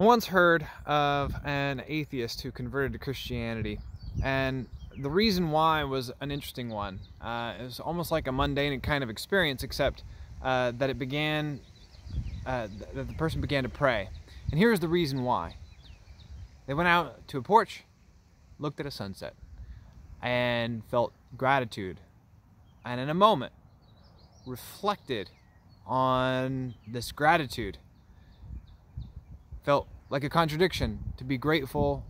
I once heard of an atheist who converted to Christianity, and the reason why was an interesting one. Uh, it was almost like a mundane kind of experience, except uh, that it began, uh, that the person began to pray. And here's the reason why. They went out to a porch, looked at a sunset, and felt gratitude. And in a moment, reflected on this gratitude. Felt like a contradiction to be grateful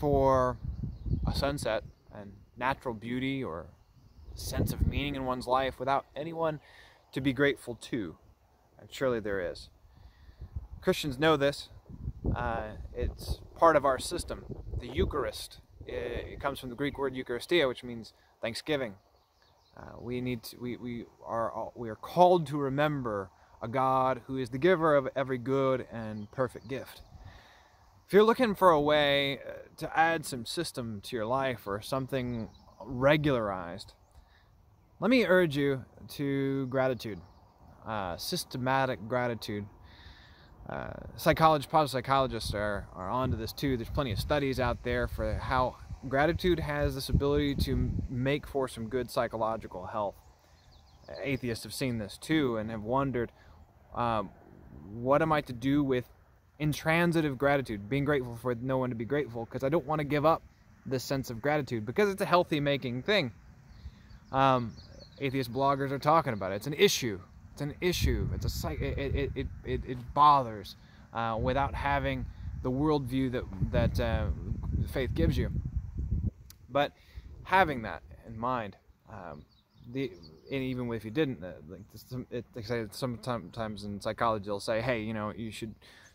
for a sunset and natural beauty or sense of meaning in one's life without anyone to be grateful to. And surely there is. Christians know this. Uh, it's part of our system. The Eucharist, it comes from the Greek word Eucharistia, which means thanksgiving. Uh, we need to, we, we are we are called to remember a God who is the giver of every good and perfect gift. If you're looking for a way uh, to add some system to your life or something regularized, let me urge you to gratitude, uh, systematic gratitude. Uh, psychologists, positive psychologists are, are onto this too. There's plenty of studies out there for how gratitude has this ability to make for some good psychological health. Atheists have seen this too and have wondered, um, what am I to do with intransitive gratitude, being grateful for no one to be grateful, because I don't want to give up this sense of gratitude because it's a healthy making thing. Um, atheist bloggers are talking about it. It's an issue. It's an issue. It's a. It it it it, it bothers uh, without having the worldview that that uh, faith gives you. But having that in mind, um, the and even if you didn't, uh, like it, say sometimes in psychology they'll say, hey, you know, you should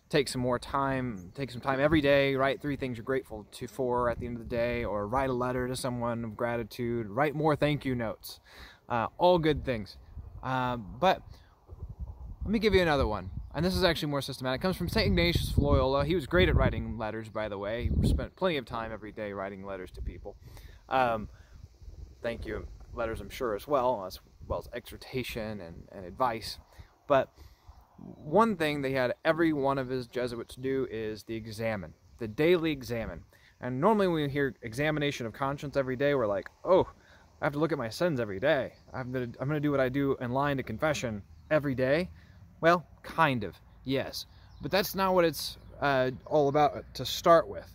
take some more time, take some time every day, write three things you're grateful to for at the end of the day, or write a letter to someone of gratitude, write more thank you notes, uh, all good things. Uh, but let me give you another one. And this is actually more systematic. It comes from St. Ignatius of Loyola. He was great at writing letters, by the way. He spent plenty of time every day writing letters to people. Um, thank you letters, I'm sure, as well, as well as exhortation and, and advice. But one thing they had every one of his Jesuits do is the examen, the daily examen. And normally when we hear examination of conscience every day, we're like, oh, I have to look at my sins every day. I'm going to, I'm to do what I do in line to confession every day. Well, kind of, yes. But that's not what it's uh, all about to start with.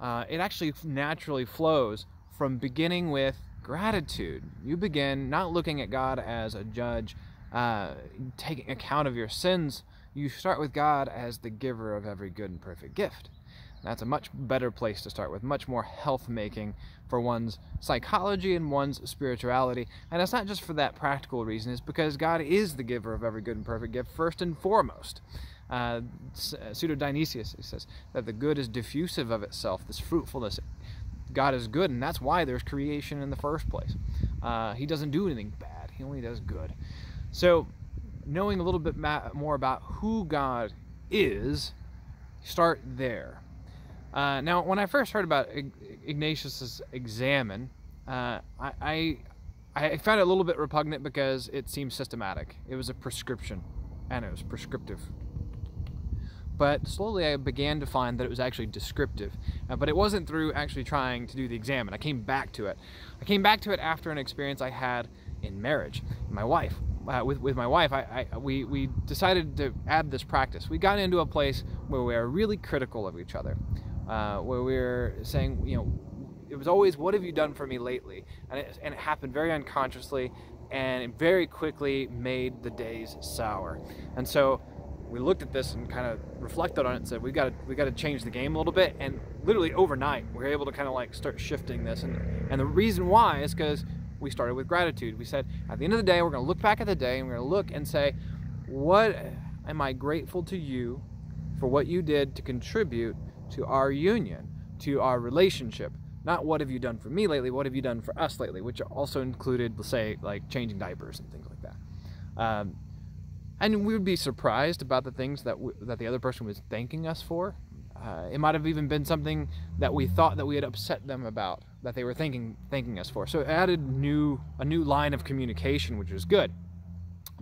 Uh, it actually naturally flows from beginning with gratitude. You begin not looking at God as a judge, uh, taking account of your sins. You start with God as the giver of every good and perfect gift. That's a much better place to start with, much more health making for one's psychology and one's spirituality. And it's not just for that practical reason, it's because God is the giver of every good and perfect gift, first and foremost. Uh, Pseudo Dionysius says that the good is diffusive of itself, this fruitfulness. God is good, and that's why there's creation in the first place. Uh, he doesn't do anything bad, He only does good. So, knowing a little bit more about who God is, start there. Uh, now, when I first heard about Ignatius's examen, uh, I, I, I found it a little bit repugnant because it seemed systematic. It was a prescription, and it was prescriptive. But slowly I began to find that it was actually descriptive. Uh, but it wasn't through actually trying to do the examen. I came back to it. I came back to it after an experience I had in marriage. My wife, uh, with, with my wife, I, I, we, we decided to add this practice. We got into a place where we are really critical of each other uh, where we are saying, you know, it was always, what have you done for me lately? And it, and it happened very unconsciously and it very quickly made the days sour. And so we looked at this and kind of reflected on it and said, we got to, we got to change the game a little bit. And literally overnight, we were able to kind of like start shifting this. And, and the reason why is because we started with gratitude. We said, at the end of the day, we're going to look back at the day and we're going to look and say, what am I grateful to you for what you did to contribute to our union, to our relationship. Not what have you done for me lately, what have you done for us lately, which also included, let's say, like changing diapers and things like that. Um, and we would be surprised about the things that that the other person was thanking us for. Uh, it might have even been something that we thought that we had upset them about that they were thanking thanking us for. So it added new a new line of communication, which is good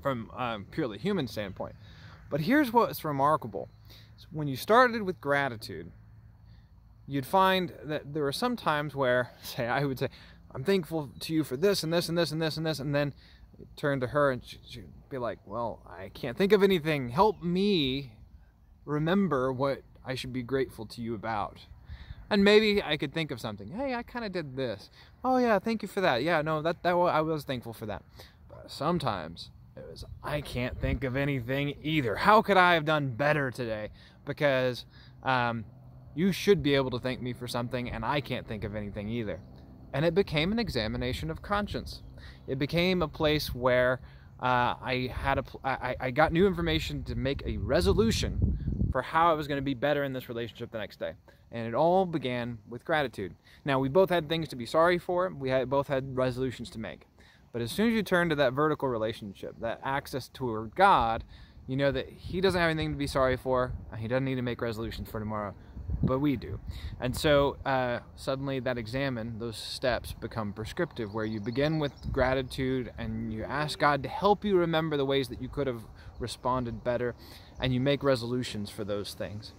from a um, purely human standpoint. But here's what's remarkable: So when you started with gratitude, you'd find that there were some times where, say, I would say, I'm thankful to you for this and this and this and this and this, and then turn to her and she'd be like, Well, I can't think of anything. Help me remember what I should be grateful to you about. And maybe I could think of something. Hey, I kind of did this. Oh yeah, thank you for that. Yeah, no, that that I was thankful for that. But sometimes it was I can't think of anything either. How could I have done better today? Because um, you should be able to thank me for something, and I can't think of anything either. And it became an examination of conscience. It became a place where uh, I had a, I, I got new information to make a resolution for how I was going to be better in this relationship the next day. And it all began with gratitude. Now, we both had things to be sorry for, we had, both had resolutions to make. But as soon as you turn to that vertical relationship, that access toward God, you know that He doesn't have anything to be sorry for, and He doesn't need to make resolutions for tomorrow but we do. And so uh, suddenly that examen, those steps become prescriptive, where you begin with gratitude and you ask God to help you remember the ways that you could have responded better, and you make resolutions for those things.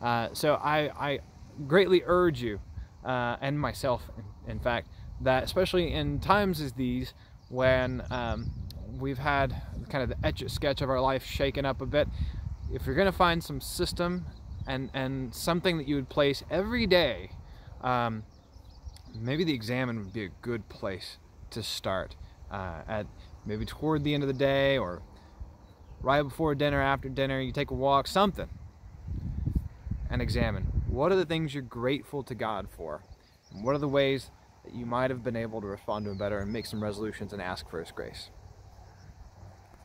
Uh, so I, I, greatly urge you, uh, and myself, in, fact, that especially in times as these, when um, we've had kind of the etch a sketch of our life shaken up a bit, if you're going to find some system and and something that you would place every day um, maybe the examen would be a good place to start uh, at maybe toward the end of the day or right before dinner after dinner you take a walk something and examine. What are the things you're grateful to god for? And what are the ways that you might have been able to respond to him better and make some resolutions and ask for his grace